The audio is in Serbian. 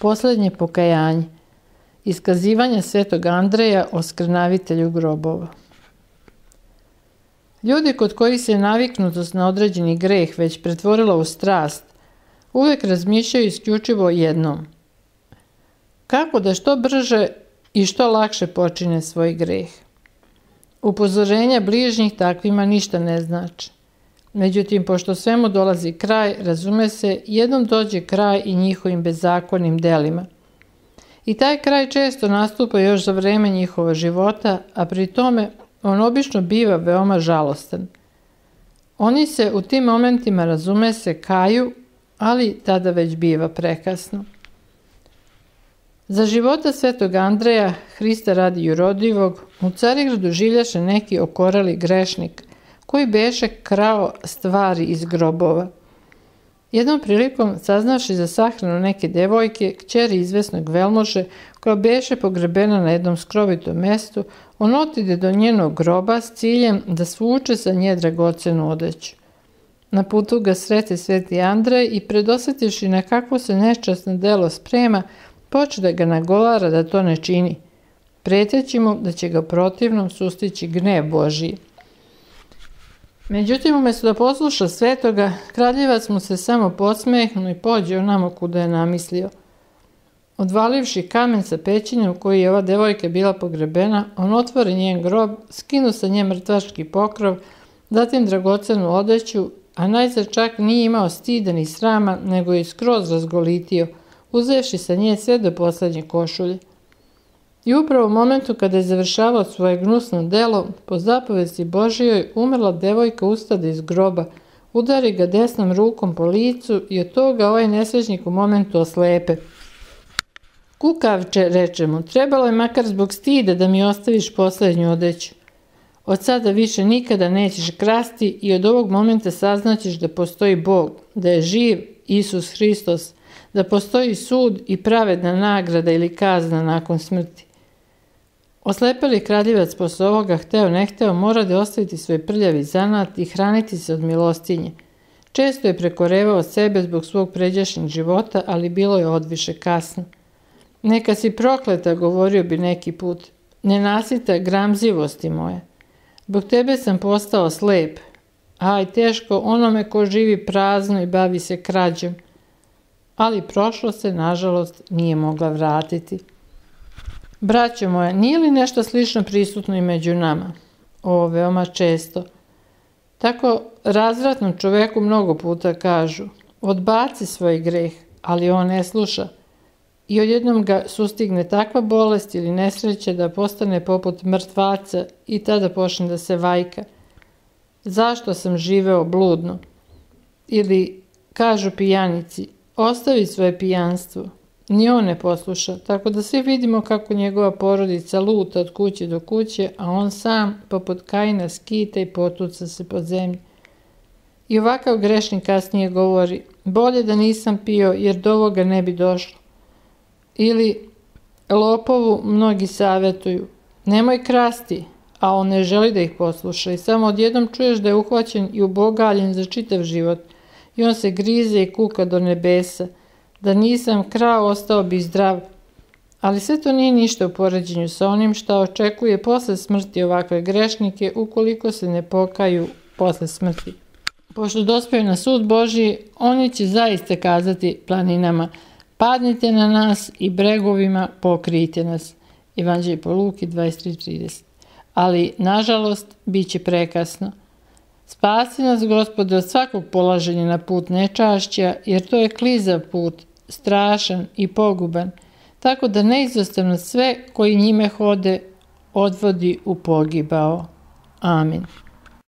Poslednje pokajanje. Iskazivanje svetog Andreja o skrnavitelju grobova. Ljudi kod kojih se naviknutost na određeni greh već pretvorila u strast, uvek razmišljaju isključivo jednom. Kako da što brže i što lakše počine svoj greh. Upozorenja bližnjih takvima ništa ne znači. Međutim, pošto svemu dolazi kraj, razume se, jednom dođe kraj i njihovim bezakonnim delima. I taj kraj često nastupa još za vreme njihova života, a pri tome on obično biva veoma žalostan. Oni se u tim momentima, razume se, kaju, ali tada već biva prekasno. Za života svetog Andreja, Hrista radi jurodivog, u Carigradu življaše neki okorali grešnik, koji beše krao stvari iz grobova. Jednom prilikom, saznaši za sahranu neke devojke, kćeri izvesnog velmože, koja beše pogrebena na jednom skrovitom mestu, on otide do njenog groba s ciljem da svuče sa nje dragocenu odeću. Na putu ga srete sveti Andrej i predosetiši na kakvo se nečasno delo sprema, poče da ga nagovara da to ne čini. Preteći mu da će ga protivnom sustići gnev Božiji. Međutim, umesto da posluša svetoga, kraljevac mu se samo posmehnu i pođe onamo kuda je namislio. Odvalivši kamen sa pećinjem u koji je ova devojka bila pogrebena, on otvori njen grob, skinu sa nje mrtvaški pokrov, zatim dragocenu odeću, a najzad čak nije imao stida ni srama, nego je skroz razgolitio, uzevši sa nje sve do poslednje košulje. I upravo u momentu kada je završavao svoje gnusno delo, po zapovesti Božijoj umrla devojka ustade iz groba, udari ga desnom rukom po licu i od toga ovaj nesrećnik u momentu oslepe. Kukavče, reče mu, trebalo je makar zbog stida da mi ostaviš poslednju odeću. Od sada više nikada nećeš krasti i od ovog momenta saznaćeš da postoji Bog, da je živ Isus Hristos, da postoji sud i pravedna nagrada ili kazna nakon smrti. Oslepeli kraljevac posle ovoga, hteo ne hteo, mora da ostaviti svoj prljavi zanat i hraniti se od milostinje. Često je prekorevao sebe zbog svog pređašnjeg života, ali bilo je odviše kasno. Neka si prokleta, govorio bi neki put, nenasita gramzivosti moje. Zbog tebe sam postao slep. Aj, teško onome ko živi prazno i bavi se krađom. Ali prošlo se, nažalost, nije mogla vratiti. Braćo moje, nije li nešto slično prisutno i među nama? O, veoma često. Tako razvratnom čoveku mnogo puta kažu, odbaci svoj greh, ali on ne sluša. I odjednom ga sustigne takva bolest ili nesreća da postane poput mrtvaca i tada počne da se vajka. Zašto sam živeo bludno? Ili kažu pijanici, ostavi svoje pijanstvo, Ni on ne posluša, tako da svi vidimo kako njegova porodica luta od kuće do kuće, a on sam, poput kajna, skita i potuca se pod zemlji. I ovakav grešnik kasnije govori, bolje da nisam pio jer do ovoga ne bi došlo. Ili lopovu mnogi savetuju, nemoj krasti, a on ne želi da ih posluša i samo odjednom čuješ da je uhvaćen i ubogaljen za čitav život i on se grize i kuka do nebesa – Da nisam krao, ostao bi zdrav. Ali sve to nije ništa u poređenju sa onim što očekuje posle smrti ovakve grešnike ukoliko se ne pokaju posle smrti. Pošto dospaju na sud Boži, oni će zaista kazati planinama padnite na nas i bregovima pokrijte nas. Evanđelje po Luki 23.30. Ali, nažalost, bit će prekasno. Spasi nas, gospode, od svakog polaženja na put nečašća, jer to je klizav put, strašan i poguban, tako da neizostavno sve koji njime hode odvodi u pogibao. Amin.